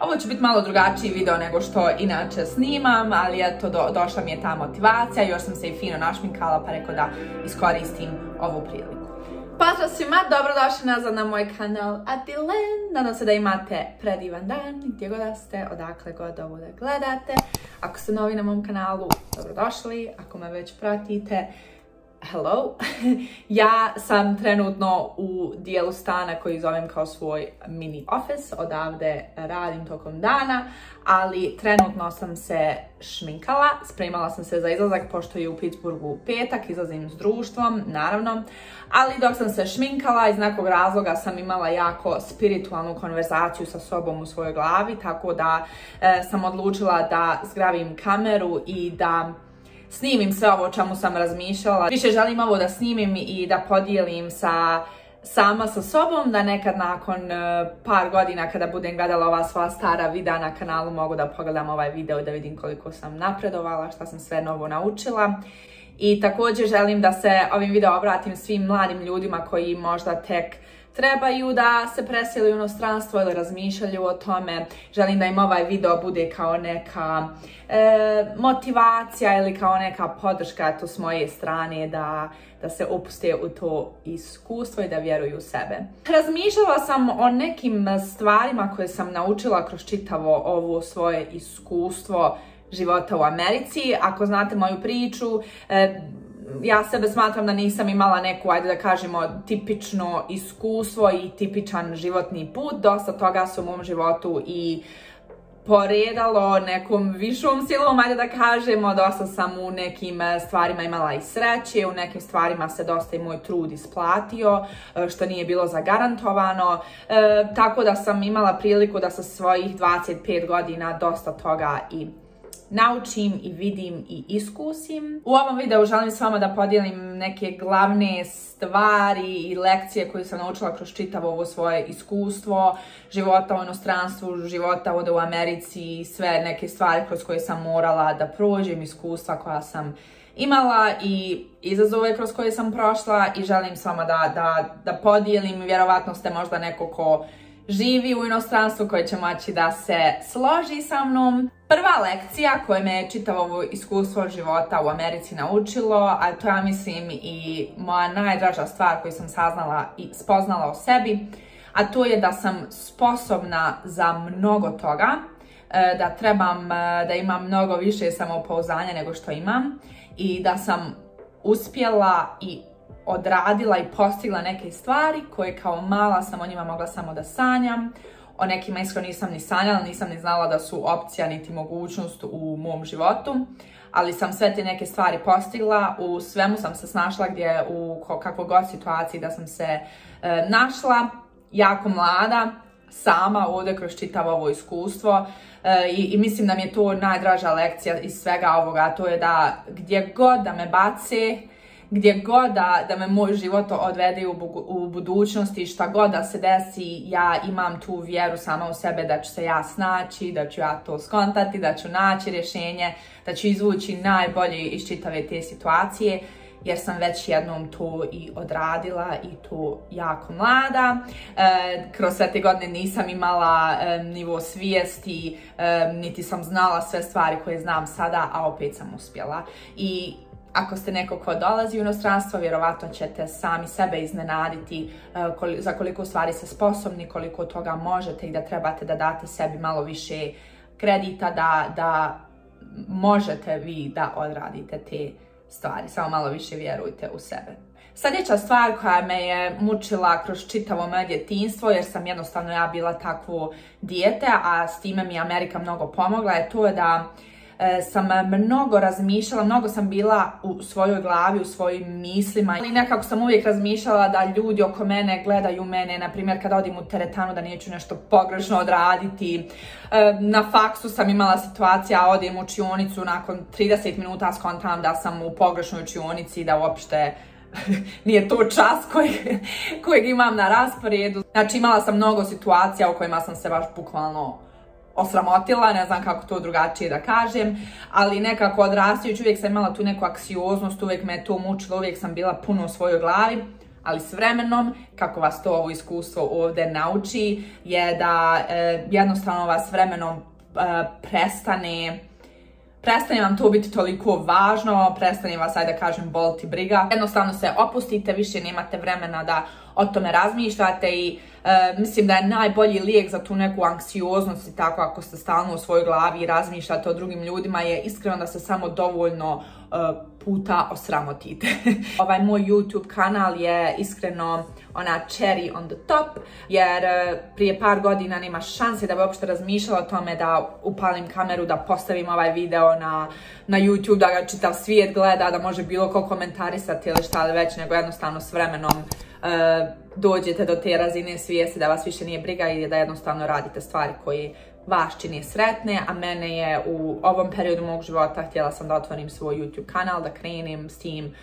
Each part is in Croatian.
Ovo će biti malo drugačiji video nego što inače snimam, ali eto, došla mi je ta motivacija, još sam se i fino našminkala pa rekao da iskoristim ovu priliku. Pozdrav svima, dobrodošli nazad na moj kanal Adilen. Nadam se da imate predivan dan, gdje god da ste, odakle god ovo da gledate. Ako ste novi na mom kanalu, dobrodošli. Ako me već pratite, hello. ja sam trenutno u dijelu stana koji zovem kao svoj mini office. Odavde radim tokom dana, ali trenutno sam se šminkala. Spremala sam se za izlazak pošto je u Pittsburghu petak, izlazim s društvom, naravno. Ali dok sam se šminkala, iz nekog razloga sam imala jako spiritualnu konverzaciju sa sobom u svojoj glavi, tako da e, sam odlučila da zgravim kameru i da snimim sve ovo o čemu sam razmišljala. Više želim ovo da snimim i da podijelim sa sama sa sobom, da nekad nakon e, par godina kada budem gledala ova sva stara videa na kanalu mogu da pogledam ovaj video i da vidim koliko sam napredovala, šta sam sve novo naučila. I također želim da se ovim video obratim svim mladim ljudima koji možda tek trebaju da se preseli u inostranstvo ili razmišljaju o tome. Želim da im ovaj video bude kao neka e, motivacija ili kao neka podrška to s moje strane da, da se opuste u to iskustvo i da vjeruju u sebe. Razmišljala sam o nekim stvarima koje sam naučila kroz čitavo ovo svoje iskustvo života u Americi. Ako znate moju priču, e, ja sebe smatram da nisam imala neku, ajde da kažemo, tipično iskustvo i tipičan životni put. Dosta toga su u mom životu i poredalo nekom višom silom, ajde da kažemo, dosta sam u nekim e, stvarima imala i sreće, u nekim stvarima se dosta i moj trud isplatio, e, što nije bilo zagarantovano, e, tako da sam imala priliku da sa svojih 25 godina dosta toga i naučim i vidim i iskusim. U ovom videu želim s vama da podijelim neke glavne stvari i lekcije koje sam naučila kroz čitavo ovo svoje iskustvo, života u inostranstvu, života ovdje u Americi, sve neke stvari kroz koje sam morala da prođem, iskustva koja sam imala i izazove kroz koje sam prošla i želim s vama da, da, da podijelim. Vjerovatno ste možda neko ko živi u inostranstvu koji će moći da se složi sa mnom. Prva lekcija koja me je čitavo ovo iskustvo života u Americi naučilo, a to ja mislim i moja najdraža stvar koju sam saznala i spoznala o sebi, a to je da sam sposobna za mnogo toga, e, da trebam e, da imam mnogo više samopouzdanja nego što imam i da sam uspjela i odradila i postigla neke stvari koje kao mala sam o njima mogla samo da sanjam. O nekima iskreno nisam ni sanjala, nisam ni znala da su opcija niti mogućnost u mom životu. Ali sam sve te neke stvari postigla, u svemu sam se snašla gdje u kakvoj god situaciji da sam se e, našla, jako mlada, sama ovdje kroz čitavo ovo iskustvo e, i, i, mislim da mi je to najdraža lekcija iz svega ovoga, to je da gdje god da me bace, gdje god da, da me moj život odvede u, u budućnosti, šta god da se desi, ja imam tu vjeru sama u sebe da ću se ja snaći, da ću ja to skontati, da ću naći rješenje, da ću izvući najbolje iz čitave te situacije jer sam već jednom to i odradila i to jako mlada. E, kroz sve te godine nisam imala e, nivo svijesti, e, niti sam znala sve stvari koje znam sada, a opet sam uspjela. I ako ste neko ko dolazi u inostranstvo, vjerovatno ćete sami sebe iznenaditi e, za koliko stvari ste sposobni, koliko toga možete i da trebate da date sebi malo više kredita da, da možete vi da odradite te stvari. Samo malo više vjerujte u sebe. Sljedeća stvar koja me je mučila kroz čitavo moje djetinstvo, jer sam jednostavno ja bila takvo dijete, a s time mi Amerika mnogo pomogla, je to da sam mnogo razmišljala, mnogo sam bila u svojoj glavi, u svojim mislima i nekako sam uvijek razmišljala da ljudi oko mene gledaju mene, na primjer kad odim u teretanu da neću nešto pogrešno odraditi. E, na faksu sam imala situacija, odim u učionicu, nakon 30 minuta skontam da sam u pogrešnoj učionici, da uopšte nije to čas kojeg imam na rasporedu. Znači imala sam mnogo situacija u kojima sam se baš bukvalno osramotila, ne znam kako to drugačije da kažem, ali nekako odrastajući uvijek sam imala tu neku aksioznost, uvijek me to mučilo, uvijek sam bila puno u svojoj glavi, ali s vremenom, kako vas to ovo iskustvo ovdje nauči, je da e, jednostavno vas vremenom e, prestane prestane vam to biti toliko važno, prestane vas, ajde da kažem, boliti briga. Jednostavno se opustite, više nemate vremena da o tome razmišljate i e, mislim da je najbolji lijek za tu neku anksioznost i tako ako ste stalno u svojoj glavi i razmišljate o drugim ljudima je iskreno da se samo dovoljno e, puta osramotite. ovaj moj YouTube kanal je iskreno ona cherry on the top, jer e, prije par godina nema šanse da bi uopšte razmišljala o tome da upalim kameru, da postavim ovaj video na, na YouTube, da ga čitav svijet gleda, da može bilo ko komentarisati ili šta ali već, nego jednostavno s vremenom dođete do te razine svijesti da vas više nije briga i da jednostavno radite stvari koje vas čini sretne, a mene je u ovom periodu mog života htjela sam da otvorim svoj YouTube kanal, da krenem s tim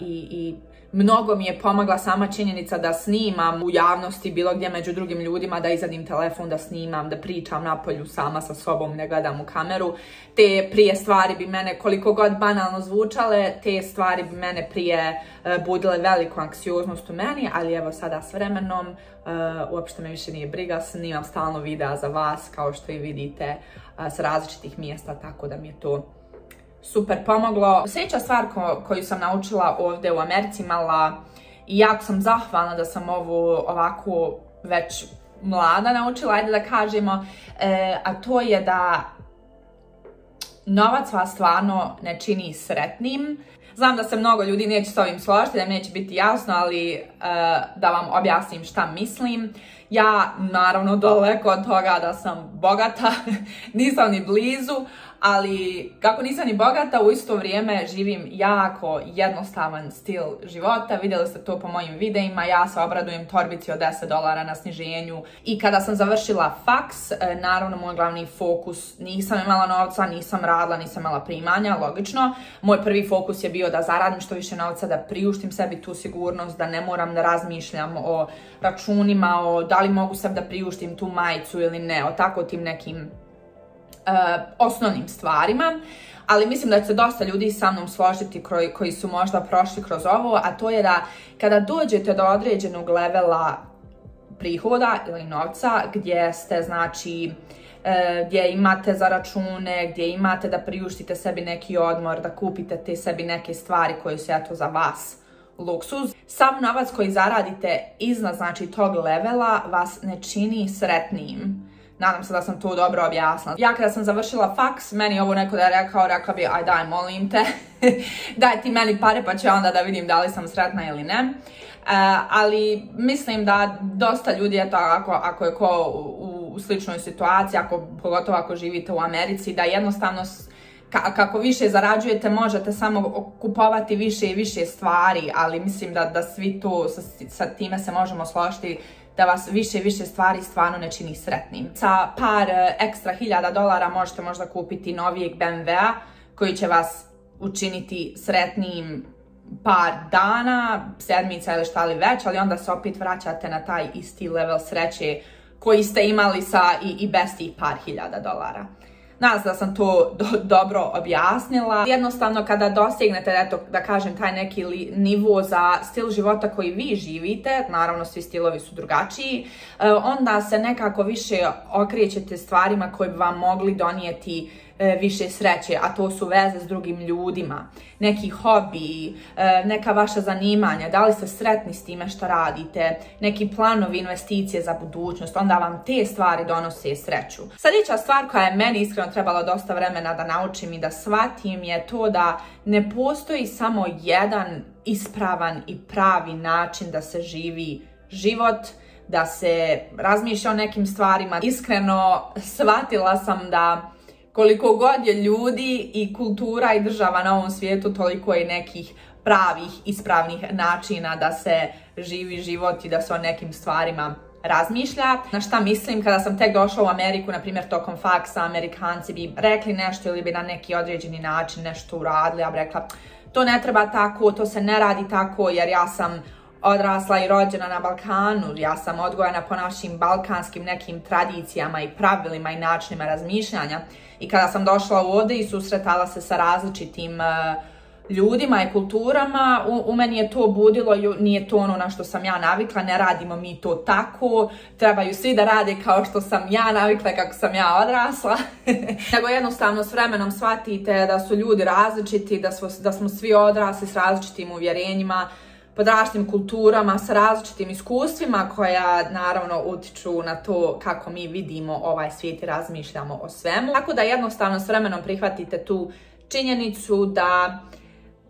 i, i mnogo mi je pomagla sama činjenica da snimam u javnosti bilo gdje među drugim ljudima, da izadim telefon, da snimam, da pričam napolju sama sa sobom, ne gledam u kameru. Te prije stvari bi mene, koliko god banalno zvučale, te stvari bi mene prije uh, budile veliku anksioznost u meni, ali evo sada s vremenom uh, uopšte me više nije briga, snimam stalno videa za vas, kao što i vidite, s različitih mjesta, tako da mi je to super pomoglo. Sljedeća stvar koju sam naučila ovdje u Americi mala i jako sam zahvalna da sam ovu ovako već mlada naučila, ajde da kažemo, e, a to je da novac vas stvarno ne čini sretnim. Znam da se mnogo ljudi neće s ovim složiti, da neće biti jasno, ali da vam objasnim šta mislim. Ja, naravno, daleko od toga da sam bogata, nisam ni blizu, ali kako nisam ni bogata, u isto vrijeme živim jako jednostavan stil života. Vidjeli ste to po mojim videima, ja se obradujem torbici od 10 dolara na sniženju. I kada sam završila faks, e, naravno moj glavni fokus, nisam imala novca, nisam radila, nisam imala primanja, logično. Moj prvi fokus je bio da zaradim što više novca, da priuštim sebi tu sigurnost, da ne moram razmišljam o računima, o da li mogu sebi da priuštim tu majicu ili ne, o tako tim nekim uh, osnovnim stvarima, ali mislim da će se dosta ljudi sa mnom složiti koji, su možda prošli kroz ovo, a to je da kada dođete do određenog levela prihoda ili novca gdje ste znači uh, gdje imate za račune, gdje imate da priuštite sebi neki odmor, da kupite te sebi neke stvari koje su eto za vas luksuz. Sam novac koji zaradite iznad znači tog levela vas ne čini sretnijim. Nadam se da sam to dobro objasnila. Ja kada sam završila faks, meni ovo neko da je rekao, rekla bi, aj daj, molim te, daj ti meni pare pa ću onda da vidim da li sam sretna ili ne. Uh, ali mislim da dosta ljudi, eto, ako, ako je ko u, u sličnoj situaciji, ako, pogotovo ako živite u Americi, da jednostavno ka, kako više zarađujete možete samo kupovati više i više stvari, ali mislim da, da svi tu sa, sa time se možemo složiti da vas više i više stvari stvarno ne čini sretnim. Sa par e, ekstra hiljada dolara možete možda kupiti novijeg BMW-a koji će vas učiniti sretnijim par dana, sedmica ili šta li već, ali onda se opet vraćate na taj isti level sreće koji ste imali sa i, i bez tih par hiljada dolara. Da sam to do, dobro objasnila. Jednostavno kada dostignete, eto, da kažem, taj neki li, nivo za stil života koji vi živite, naravno svi stilovi su drugačiji, e, onda se nekako više okrećete stvarima koje bi vam mogli donijeti više sreće, a to su veze s drugim ljudima, neki hobi, e, neka vaša zanimanja, da li ste sretni s time što radite, neki planovi investicije za budućnost, onda vam te stvari donose sreću. Sljedeća stvar koja je meni iskreno trebalo dosta vremena da naučim i da shvatim je to da ne postoji samo jedan ispravan i pravi način da se živi život, da se razmišlja o nekim stvarima. Iskreno shvatila sam da koliko god je ljudi i kultura i država na ovom svijetu, toliko je nekih pravih, ispravnih načina da se živi život i da se o nekim stvarima razmišlja. Na šta mislim kada sam tek došla u Ameriku, na primjer tokom faksa, Amerikanci bi rekli nešto ili bi na neki određeni način nešto uradili, ja bi rekla to ne treba tako, to se ne radi tako jer ja sam odrasla i rođena na Balkanu, ja sam odgojena po našim balkanskim nekim tradicijama i pravilima i načinima razmišljanja. I kada sam došla ovdje i susretala se sa različitim uh, ljudima i kulturama, u, u meni je to budilo, nije to ono na što sam ja navikla, ne radimo mi to tako, trebaju svi da rade kao što sam ja navikla, kako sam ja odrasla. Nego jednostavno s vremenom shvatite da su ljudi različiti, da, smo, da smo svi odrasli s različitim uvjerenjima, pod različitim kulturama, s različitim iskustvima koja naravno utiču na to kako mi vidimo ovaj svijet i razmišljamo o svemu. Tako da jednostavno s vremenom prihvatite tu činjenicu da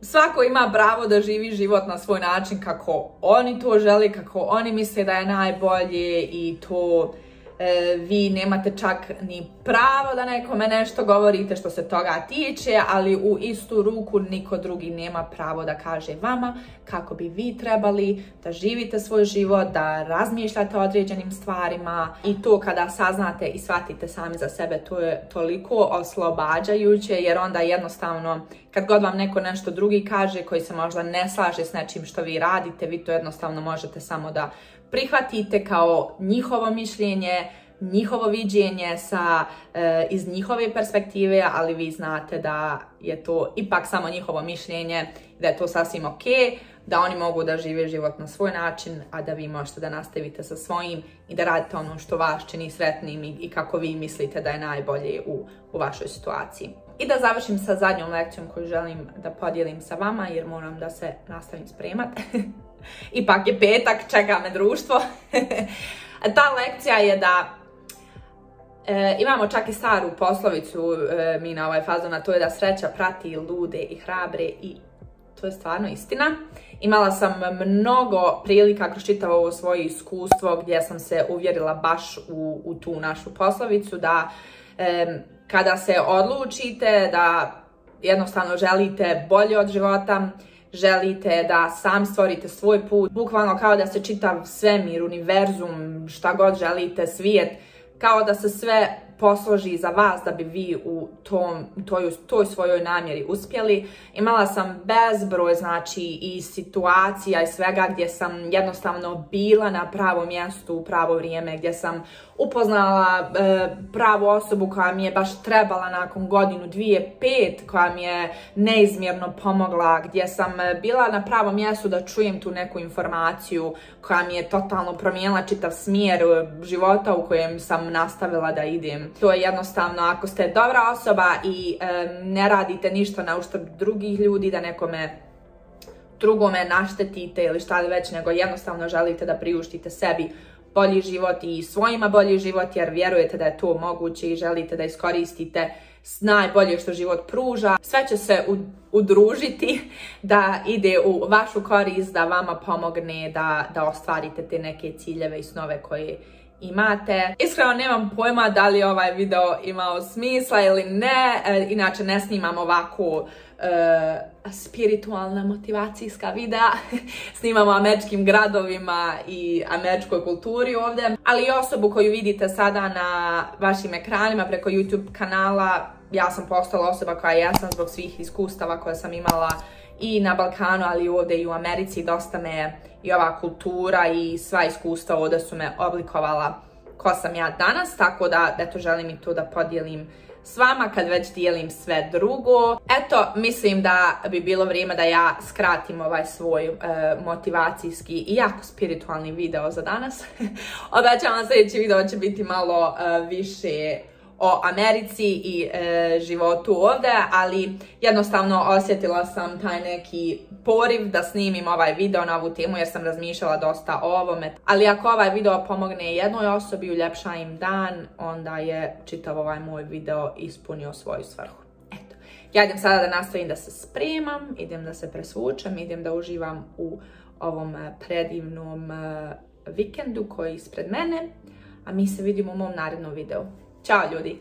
svako ima pravo da živi život na svoj način kako oni to žele, kako oni misle da je najbolje i to E, vi nemate čak ni pravo da nekome nešto govorite što se toga tiče, ali u istu ruku niko drugi nema pravo da kaže vama kako bi vi trebali da živite svoj život, da razmišljate o određenim stvarima. I to kada saznate i shvatite sami za sebe, to je toliko oslobađajuće jer onda jednostavno kad god vam neko nešto drugi kaže koji se možda ne slaže s nečim što vi radite, vi to jednostavno možete samo da prihvatite kao njihovo mišljenje, njihovo viđenje sa, e, iz njihove perspektive, ali vi znate da je to ipak samo njihovo mišljenje, da je to sasvim ok, da oni mogu da žive život na svoj način, a da vi možete da nastavite sa svojim i da radite ono što vas čini sretnim i, i kako vi mislite da je najbolje u, u vašoj situaciji. I da završim sa zadnjom lekcijom koju želim da podijelim sa vama jer moram da se nastavim spremat. Ipak je petak, čeka me društvo. Ta lekcija je da e, imamo čak i staru poslovicu e, mi na ovaj fazon, a to je da sreća prati lude i hrabre i to je stvarno istina. Imala sam mnogo prilika kroz čitavo ovo svoje iskustvo gdje sam se uvjerila baš u, u tu našu poslovicu da e, kada se odlučite da jednostavno želite bolje od života, želite da sam stvorite svoj put, bukvalno kao da se čitav svemir, univerzum, šta god želite, svijet, kao da se sve posloži za vas da bi vi u tom, toj, toj svojoj namjeri uspjeli. Imala sam bezbroj znači i situacija i svega gdje sam jednostavno bila na pravom mjestu u pravo vrijeme, gdje sam upoznala e, pravu osobu koja mi je baš trebala nakon godinu, dvije, pet, koja mi je neizmjerno pomogla, gdje sam bila na pravom mjestu da čujem tu neku informaciju koja mi je totalno promijenila čitav smjer života u kojem sam nastavila da idem. To je jednostavno, ako ste dobra osoba i e, ne radite ništa na uštrb drugih ljudi, da nekome drugome naštetite ili šta već, nego jednostavno želite da priuštite sebi bolji život i svojima bolji život jer vjerujete da je to moguće i želite da iskoristite najbolje što život pruža. Sve će se udružiti da ide u vašu korist, da vama pomogne da, da ostvarite te neke ciljeve i snove koje imate. Iskreno nemam pojma da li ovaj video imao smisla ili ne, e, inače ne snimam ovako e, spiritualna motivacijska videa. Snimamo američkim gradovima i američkoj kulturi ovdje. Ali i osobu koju vidite sada na vašim ekranima preko YouTube kanala, ja sam postala osoba koja jesam zbog svih iskustava koje sam imala i na Balkanu, ali ovdje i u Americi. Dosta me i ova kultura i sva iskustva ovdje su me oblikovala ko sam ja danas, tako da eto želim i to da podijelim s vama kad već dijelim sve drugo. Eto, mislim da bi bilo vrijeme da ja skratim ovaj svoj e, motivacijski i jako spiritualni video za danas. Obećavam sljedeći video će biti malo e, više o Americi i e, životu ovdje, ali jednostavno osjetila sam taj neki poriv da snimim ovaj video na ovu temu jer sam razmišljala dosta o ovome. Ali ako ovaj video pomogne jednoj osobi, uljepša im dan, onda je čitav ovaj moj video ispunio svoju svrhu. Eto, ja idem sada da nastavim da se spremam, idem da se presvučem, idem da uživam u ovom e, predivnom e, vikendu koji je ispred mene, a mi se vidimo u mom narednom videu. Ćao ljudi!